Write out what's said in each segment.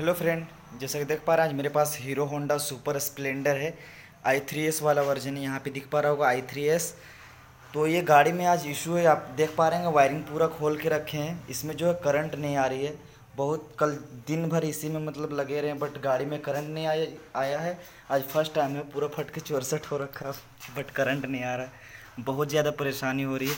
Hello friend जैसा कि देख पा रहे हैं, आज मेरे पास हीरो होंडा सुपर स्प्लेंडर है। आई थ्री एस वाला वर्जन यहाँ पे दिख पा रहा होगा आई थ्री एस तो ये गाड़ी में आज इशू है, आप देख पा रहे हैं वायरिंग पूरा खोल के रखे हैं। इसमें जो है करंट नहीं आ रही है। बहुत कल दिन भर इसी में मतलब लगे रहे हैं बट गाड़ी में करंट नहीं आया आया है। आज फ़र्स्ट टाइम है पूरा फट के चौरसठ हो रखा बट करंट नहीं आ रहा है। बहुत ज़्यादा परेशानी हो रही है।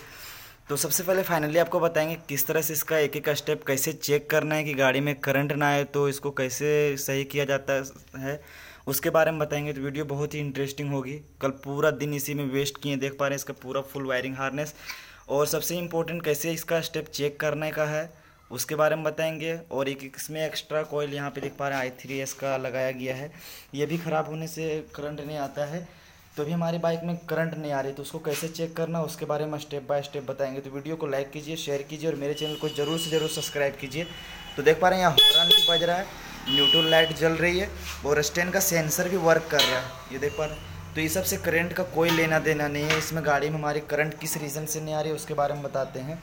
तो सबसे पहले फाइनली आपको बताएँगे किस तरह से इसका एक एक स्टेप कैसे चेक करना है कि गाड़ी में करंट ना आए तो इसको कैसे सही किया जाता है, उसके बारे में बताएँगे। तो वीडियो बहुत ही इंटरेस्टिंग होगी। कल पूरा दिन इसी में वेस्ट किए देख पा रहे हैं, इसका पूरा फुल वायरिंग हार्नेस और सबसे इम्पोर्टेंट कैसे इसका स्टेप चेक करने का है, उसके बारे में बताएँगे। और एक इसमें एक्स्ट्रा कोयल यहाँ पे देख पा रहे हैं आई थ्री एस का लगाया गया है। ये भी ख़राब होने से करंट नहीं आता है। तो अभी हमारी बाइक में करंट नहीं आ रही तो उसको कैसे चेक करना, उसके बारे में स्टेप बाय स्टेप बताएँगे। तो वीडियो को लाइक कीजिए शेयर कीजिए और मेरे चैनल को ज़रूर से ज़रूर सब्सक्राइब कीजिए। तो देख पा रहे हैं यहाँ हॉर्न भी बज रहा है न्यूट्रल लाइट जल रही है और स्टैंड का सेंसर भी वर्क कर रहा है। ये देख पा रहे हैं। तो ये सबसे करंट का कोई लेना देना नहीं है। इसमें गाड़ी में हमारी करंट किस रीज़न से नहीं आ रही है, उसके बारे में बताते हैं।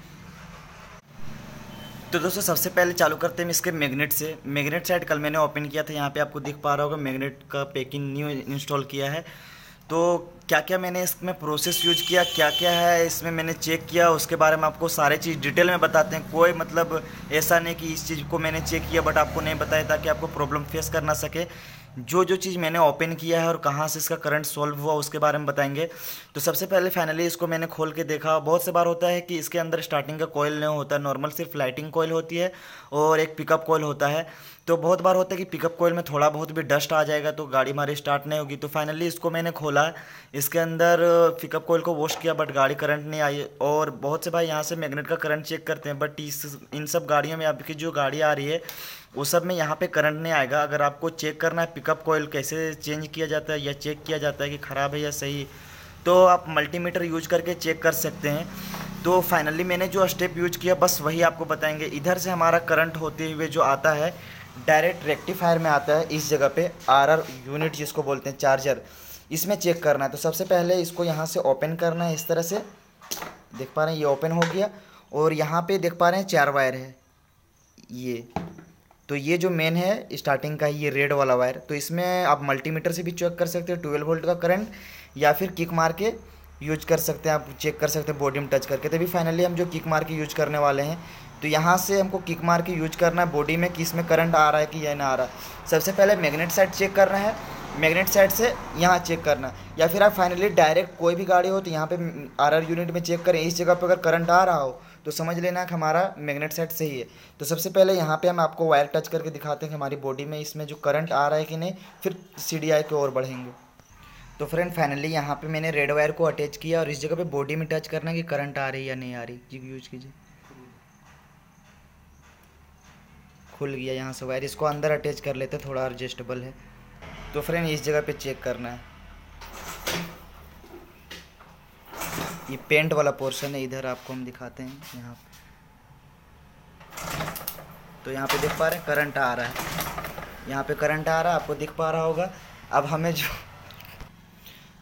तो दोस्तों, सबसे पहले चालू करते हैं इसके मैग्नेट से। मैग्नेट साइड कल मैंने ओपन किया था, यहाँ पे आपको दिख पा रहा होगा मैग्नेट का पैकिंग न्यू इंस्टॉल किया है। तो क्या क्या मैंने इसमें प्रोसेस यूज़ किया क्या क्या है, इसमें मैंने चेक किया, उसके बारे में आपको सारे चीज़ डिटेल में बताते हैं। कोई मतलब ऐसा नहीं कि इस चीज़ को मैंने चेक किया बट आपको नहीं बताया ताकि आपको प्रॉब्लम फेस कर ना सके। जो जो चीज़ मैंने ओपन किया है और कहाँ से इसका करंट सॉल्व हुआ उसके बारे में बताएँगे। तो सबसे पहले फाइनली इसको मैंने खोल के देखा। बहुत से बार होता है कि इसके अंदर स्टार्टिंग का कोयल नहीं होता नॉर्मल सिर्फ़ लाइटिंग कोयल होती है और एक पिकअप कोयल होता है। तो बहुत बार होता है कि पिकअप कोयल में थोड़ा बहुत भी डस्ट आ जाएगा तो गाड़ी हमारी स्टार्ट नहीं होगी। तो फाइनली इसको मैंने खोला। इसके अंदर पिकअप कोयल को वॉश किया बट गाड़ी करंट नहीं आई। और बहुत से भाई यहाँ से मैग्नेट का करंट चेक करते हैं बट इस, इन सब गाड़ियों में आपकी जो गाड़ी आ रही है वो सब में यहाँ पे करंट नहीं आएगा। अगर आपको चेक करना है पिकअप कोयल कैसे चेंज किया जाता है या चेक किया जाता है कि ख़राब है या सही तो आप मल्टीमीटर यूज़ करके चेक कर सकते हैं। तो फाइनली मैंने जो स्टेप यूज़ किया, बस वही आपको बताएँगे। इधर से हमारा करंट होते हुए जो आता है डायरेक्ट रेक्टिफायर में आता है, इस जगह पे आर आर यूनिट जिसको बोलते हैं चार्जर इसमें चेक करना है। तो सबसे पहले इसको यहाँ से ओपन करना है, इस तरह से। देख पा रहे हैं, ये ओपन हो गया। और यहाँ पे देख पा रहे हैं, चार वायर है। ये। तो ये जो मेन है स्टार्टिंग का ये रेड वाला वायर तो इसमें आप मल्टीमीटर से भी चेक कर सकते हैं ट्वेल्व वोल्ट का करंट या फिर किक मार के यूज़ कर सकते हैं, आप चेक कर सकते हैं बॉडी में टच करके। तभी फाइनली हम जो किक मार के यूज़ करने वाले हैं तो यहाँ से हमको किक मार के यूज़ करना है बॉडी में कि इसमें करंट आ रहा है कि या ना आ रहा है। सबसे पहले मैग्नेट साइड चेक करना है मैग्नेट साइड से यहाँ चेक करना या फिर आप फाइनली डायरेक्ट कोई भी गाड़ी हो तो यहाँ पे आर यूनिट में चेक करें, इस जगह पर अगर करंट आ रहा हो तो समझ लेना कि हमारा मैग्नेट सेट सही है। तो सबसे पहले यहाँ पे हम आपको वायर टच करके दिखाते हैं कि हमारी बॉडी में इसमें जो करंट आ रहा है कि नहीं, फिर सी डी आई की ओर बढ़ेंगे। तो फ्रेंड फाइनली यहाँ पे मैंने रेड वायर को अटैच किया और इस जगह पे बॉडी में टच करना कि करंट आ रही है या नहीं आ रही। जी यूज़ कीजिए। खुल गया यहाँ से वायर इसको अंदर अटैच कर लेते, थोड़ा एडजस्टेबल है। तो फ्रेंड इस जगह पे चेक करना है। ये पेंट वाला पोर्शन है, इधर आपको हम दिखाते हैं, यहाँ तो यहाँ पे देख पा रहे हैं करंट आ रहा है। यहाँ पे करंट आ रहा है, आपको दिख पा रहा होगा। अब हमें जो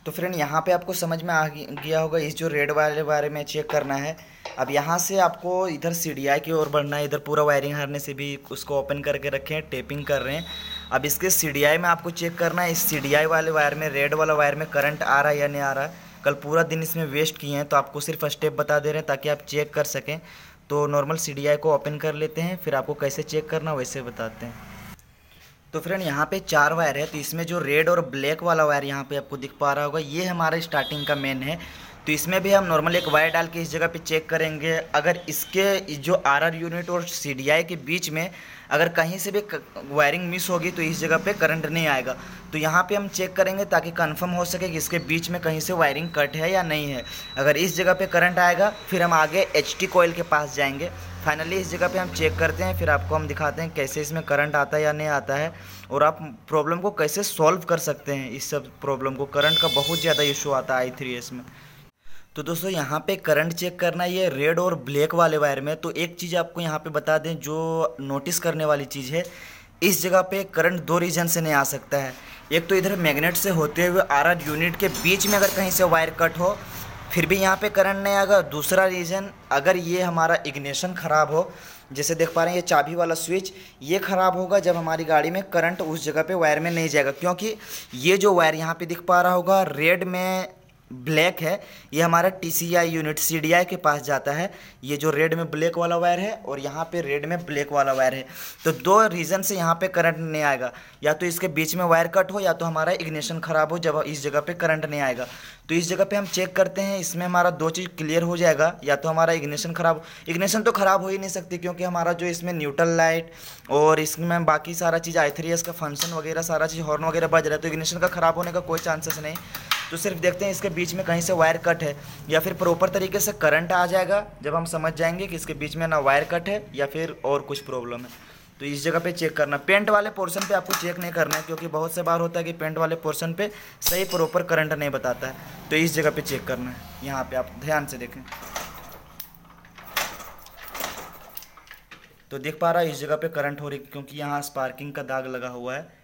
तो फ्रेंड यहाँ पे आपको समझ में आ गया होगा, इस जो रेड वाले बारे में चेक करना है। अब यहाँ से आपको इधर सीडीआई की ओर बढ़ना है, इधर पूरा वायरिंग हारने से भी उसको ओपन करके रखे टेपिंग कर रहे हैं। अब इसके सीडीआई में आपको चेक करना है, इस सीडीआई वाले वायर में रेड वाला वायर में करंट आ रहा है या नहीं आ रहा। है कल पूरा दिन इसमें वेस्ट किए हैं तो आपको सिर्फ़ स्टेप बता दे रहे हैं ताकि आप चेक कर सकें। तो नॉर्मल सीडीआई को ओपन कर लेते हैं, फिर आपको कैसे चेक करना वैसे बताते हैं। तो फ्रेंड यहाँ पे चार वायर है तो इसमें जो रेड और ब्लैक वाला वायर यहाँ पे आपको दिख पा रहा होगा, ये हमारा स्टार्टिंग का मेन है। तो इसमें भी हम नॉर्मल एक वायर डाल के इस जगह पे चेक करेंगे। अगर इसके जो आर आर यूनिट और सीडीआई के बीच में अगर कहीं से भी वायरिंग मिस होगी तो इस जगह पे करंट नहीं आएगा। तो यहाँ पे हम चेक करेंगे ताकि कंफर्म हो सके कि इसके बीच में कहीं से वायरिंग कट है या नहीं है। अगर इस जगह पे करंट आएगा, फिर हम आगे एच टी कोयल के पास जाएँगे। फाइनली इस जगह पे हम चेक करते हैं, फिर आपको हम दिखाते हैं कैसे इसमें करंट आता है या नहीं आता है और आप प्रॉब्लम को कैसे सॉल्व कर सकते हैं। इस सब प्रॉब्लम को करंट का बहुत ज़्यादा इशू आता है आई थ्री एस में। तो दोस्तों, यहाँ पे करंट चेक करना ये रेड और ब्लैक वाले वायर में तो एक चीज़ आपको यहाँ पे बता दें, जो नोटिस करने वाली चीज़ है, इस जगह पे करंट दो रीजन से नहीं आ सकता है। एक तो इधर मैग्नेट से होते हुए आर आर यूनिट के बीच में अगर कहीं से वायर कट हो, फिर भी यहाँ पे करंट नहीं आएगा। दूसरा रीज़न अगर ये हमारा इग्नेशन ख़राब हो, जैसे देख पा रहे हैं, ये चाबी वाला स्विच ये ख़राब होगा जब हमारी गाड़ी में करंट उस जगह पे वायर में नहीं जाएगा, क्योंकि ये जो वायर यहाँ पे दिख पा रहा होगा रेड में ब्लैक है, ये हमारा T C I unit C D I के पास जाता है। ये जो रेड में ब्लैक वाला वायर है और यहाँ पे रेड में ब्लैक वाला वायर है। तो दो रीज़न से यहाँ पे करंट नहीं आएगा। या तो इसके बीच में वायर कट हो या तो हमारा इग्निशन ख़राब हो, जब इस जगह पे करंट नहीं आएगा। तो इस जगह पे हम चेक करते हैं, इसमें हमारा दो चीज़ क्लियर हो जाएगा। या तो हमारा इग्निशन ख़राब इग्निशन तो ख़राब हो ही नहीं सकती क्योंकि हमारा जो इसमें न्यूट्रल लाइट और इसमें बाकी सारा चीज़ आई थ्री एस का फ़ंक्शन वगैरह, सारा चीज़ हॉर्न वगैरह बज रहा है तो इग्निशन का ख़राब होने का कोई चांसेस नहीं। तो सिर्फ़ देखते हैं इसके बीच में कहीं से वायर कट है, या फिर प्रॉपर तरीके से करंट आ जाएगा, जब हम समझ जाएँगे कि इसके बीच में ना वायर कट है, या फिर और कुछ प्रॉब्लम है। तो इस जगह पे चेक करना। पेंट वाले पोर्शन पे आपको चेक नहीं करना है, क्योंकि बहुत से बार होता है कि पेंट वाले पोर्शन पे सही प्रॉपर करंट नहीं बताता है। तो इस जगह पे चेक करना है। यहाँ पे आप ध्यान से देखें। तो देख पा रहा है इस जगह पे करंट हो रही क्योंकि यहाँ स्पार्किंग का दाग लगा हुआ है।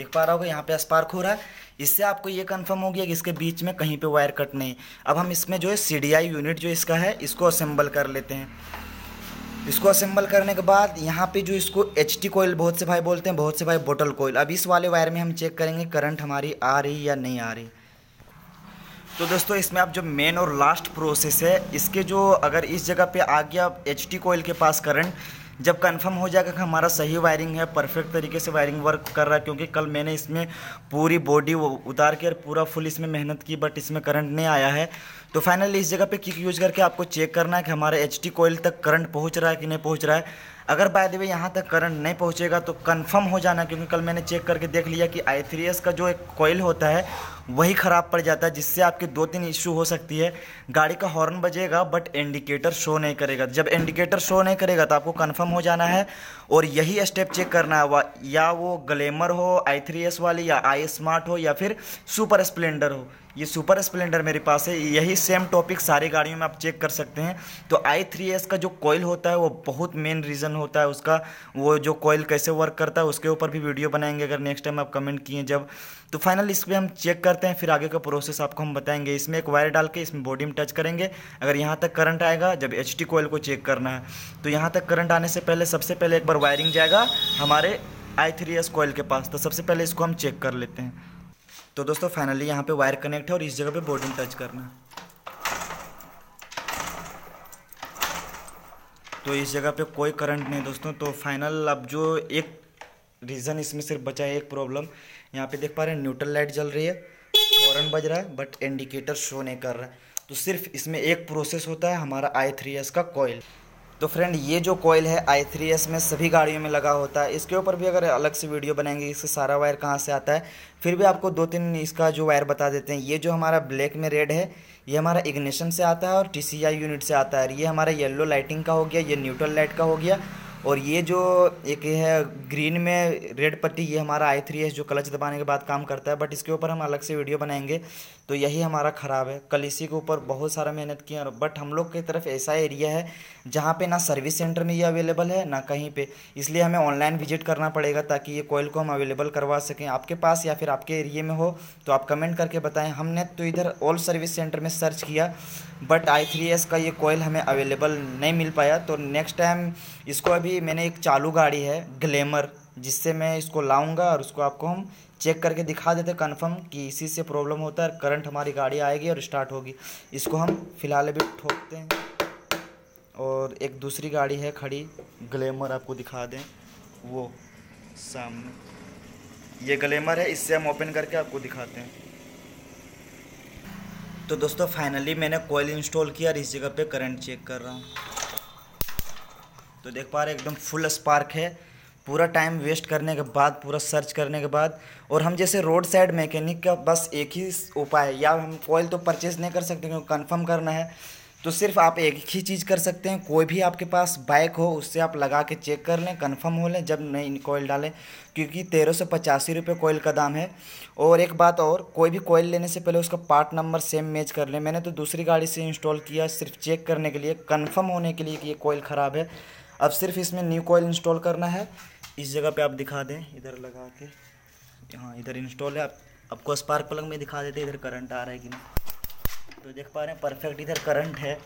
देख पा रहा होगा, यहाँ पे स्पार्क हो रहा है। इससे आपको ये कंफर्म हो गया कि इसके बीच में कहीं पे वायर कट नहीं। अब हम इसमें जो है सीडीआई यूनिट जो इसका है, इसको असेंबल कर लेते हैं। इसको असेंबल करने के बाद यहाँ पे जो इसको एच टी कोयल बहुत से भाई बोलते हैं, बहुत से भाई बोटल कोयल अब इस वाले वायर में हम चेक करेंगे करंट हमारी आ रही या नहीं आ रही। तो दोस्तों, इसमें आप जो मेन और लास्ट प्रोसेस है, इसके जो अगर इस जगह पे आ गया एच टी कोयल के पास करंट जब कंफर्म हो जाएगा कि हमारा सही वायरिंग है परफेक्ट तरीके से वायरिंग वर्क कर रहा है, क्योंकि कल मैंने इसमें पूरी बॉडी उतार के और पूरा फुल इसमें मेहनत की बट इसमें करंट नहीं आया है। तो फाइनली इस जगह पे किक यूज़ करके आपको चेक करना है कि हमारे एच टी कोयल तक करंट पहुँच रहा है कि नहीं पहुँच रहा है। अगर बाय द वे यहाँ तक करंट नहीं पहुँचेगा तो कंफर्म हो जाना, क्योंकि कल मैंने चेक करके देख लिया कि आई थ्री एस का जो एक कोयल होता है वही ख़राब पड़ जाता है, जिससे आपके दो तीन इशू हो सकती है। गाड़ी का हॉर्न बजेगा बट इंडिकेटर शो नहीं करेगा। जब इंडिकेटर शो नहीं करेगा तो आपको कन्फर्म हो जाना है। और यही स्टेप चेक करना है या वो ग्लैमर हो आई थ्री एस वाली, या आई स्मार्ट हो, या फिर सुपर स्प्लेंडर हो। ये सुपर स्प्लेंडर मेरे पास है। यही सेम टॉपिक सारी गाड़ियों में आप चेक कर सकते हैं। तो आई थ्री एस का जो कोयल होता है, वो बहुत मेन रीज़न होता है उसका। वो जो कोयल कैसे वर्क करता है, उसके ऊपर भी वीडियो बनाएँगे अगर नेक्स्ट टाइम आप कमेंट किए जब। तो फाइनल इस पर हम चेक करते हैं, फिर आगे का प्रोसेस आपको हम बताएँगे। इसमें एक वायर डाल के इसमें बॉडी में टच करेंगे। अगर यहाँ तक करंट आएगा, जब एच टी कोयल को चेक करना है। तो यहाँ तक करंट आने से पहले, सबसे पहले एक बार वायरिंग जाएगा हमारे आई थ्री एस कोयल के पास। तो सबसे पहले इसको हम चेक कर लेते हैं। तो दोस्तों फाइनली यहाँ पे वायर कनेक्ट है और इस जगह पे बोर्डिंग टच करना तो इस जगह पे कोई करंट नहीं दोस्तों। तो फाइनल अब जो एक रीज़न इसमें सिर्फ़ बचा है, एक प्रॉब्लम यहाँ पे देख पा रहे हैं न्यूट्रल लाइट जल रही है। हॉर्न बज रहा है बट इंडिकेटर शो नहीं कर रहा है। तो सिर्फ़ इसमें एक प्रोसेस होता है हमारा आई थ्री एस का कॉयल तो फ्रेंड ये जो कॉयल है आई थ्री एस में सभी गाड़ियों में लगा होता है। इसके ऊपर भी अगर अलग से वीडियो बनाएँगे, इससे सारा वायर कहाँ से आता है, फिर भी आपको दो तीन इसका जो वायर बता देते हैं। ये जो हमारा ब्लैक में रेड है, ये हमारा इग्निशन से आता है और टीसीआई यूनिट से आता है। ये हमारा येलो लाइटिंग का हो गया, ये न्यूट्रल लाइट का हो गया। और ये जो एक है ग्रीन में रेड पट्टी, ये हमारा आई थ्री एस जो क्लच दबाने के बाद काम करता है बट इसके ऊपर हम अलग से वीडियो बनाएँगे। तो यही हमारा ख़राब है। कल इसी के ऊपर बहुत सारा मेहनत किया बट हम लोग की तरफ़ ऐसा एरिया है जहाँ पे ना सर्विस सेंटर में ये अवेलेबल है, ना कहीं पे। इसलिए हमें ऑनलाइन विज़िट करना पड़ेगा ताकि ये कोयल को हम अवेलेबल करवा सकें। आपके पास या फिर आपके एरिए में हो तो आप कमेंट करके बताएँ। हमने तो इधर ऑल सर्विस सेंटर में सर्च किया बट आई थ्री एस का ये कोयल हमें अवेलेबल नहीं मिल पाया। तो नेक्स्ट टाइम इसको अभी मैंने एक चालू गाड़ी है ग्लेमर जिससे मैं इसको लाऊँगा और उसको आपको हम चेक करके दिखा देते कंफर्म कि इसी से प्रॉब्लम होता है करंट हमारी गाड़ी आएगी और स्टार्ट होगी। इसको हम फ़िलहाल अभी ठोकते हैं और एक दूसरी गाड़ी है खड़ी ग्लेमर आपको दिखा दें, वो सामने। ये ग्लेमर है, इससे हम ओपन करके आपको दिखाते हैं। तो दोस्तों फाइनली मैंने कोयल इंस्टॉल किया और इस जगह पे करंट चेक कर रहा हूँ। तो देख पा रहे एकदम फुल स्पार्क है। पूरा टाइम वेस्ट करने के बाद, पूरा सर्च करने के बाद, और हम जैसे रोड साइड मैकेनिक का बस एक ही उपाय है, या हम कोयल तो परचेज़ नहीं कर सकते, क्योंकि कन्फर्म करना है। तो सिर्फ़ आप एक ही चीज़ कर सकते हैं, कोई भी आपके पास बाइक हो, उससे आप लगा के चेक कर लें कंफर्म हो लें, जब नई कोयल डालें, क्योंकि तेरह सौ पचासी रुपये कोयल का दाम है। और एक बात और, कोई भी कोयल लेने से पहले उसका पार्ट नंबर सेम मैच कर लें। मैंने तो दूसरी गाड़ी से इंस्टॉल किया, सिर्फ़ चेक करने के लिए कन्फर्म होने के लिए कि ये कोयल ख़राब है। अब सिर्फ़ इसमें न्यू कोयल इंस्टॉल करना है। इस जगह पे आप दिखा दें, इधर लगा के। हाँ इधर इंस्टॉल है। आप, आपको स्पार्क प्लग में दिखा देते इधर करंट आ रहा है कि नहीं। तो देख पा रहे हैं परफेक्ट इधर करंट है।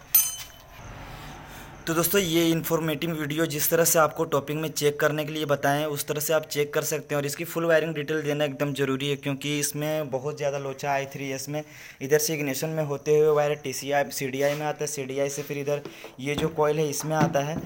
तो दोस्तों, ये इन्फॉर्मेटिव वीडियो जिस तरह से आपको टॉपिक में चेक करने के लिए बताएँ, उस तरह से आप चेक कर सकते हैं। और इसकी फुल वायरिंग डिटेल देना एकदम ज़रूरी है, क्योंकि इसमें बहुत ज़्यादा लोचा आई थ्री एस में, इधर से इग्निशन में होते हुए wire T C I C D I में आता है। सी डी आई से फिर इधर ये जो कॉयल है, इसमें आता है।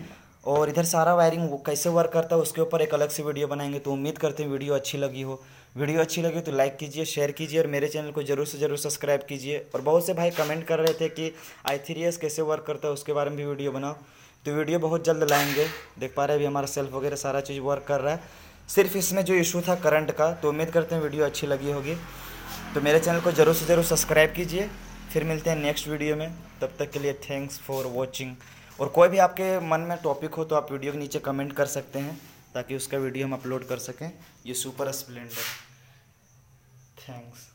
और इधर सारा वायरिंग वो कैसे वर्क करता है, उसके ऊपर एक अलग से वीडियो बनाएँगे। तो उम्मीद करते हैं वीडियो अच्छी लगी हो। वीडियो अच्छी लगी तो लाइक कीजिए शेयर कीजिए और मेरे चैनल को ज़रूर से ज़रूर सब्सक्राइब कीजिए। और बहुत से भाई कमेंट कर रहे थे कि आई कैसे वर्क करता है, उसके बारे में भी वीडियो बनाओ। तो वीडियो बहुत जल्द लाएँगे। देख पा रहे हैं अभी हमारा सेल्फ वगैरह सारा चीज़ वर्क कर रहा है। सिर्फ़ इसमें जो इशू था करंट का तो उम्मीद करते हैं वीडियो अच्छी लगी होगी। तो मेरे चैनल को ज़रूर से ज़रूर सब्सक्राइब कीजिए। फिर मिलते हैं नेक्स्ट वीडियो में। तब तक के लिए थैंक्स फॉर वॉचिंग और कोई भी आपके मन में टॉपिक हो तो आप वीडियो के नीचे कमेंट कर सकते हैं, ताकि उसका वीडियो हम अपलोड कर सकें। ये सुपर स्प्लेंडर थैंक्स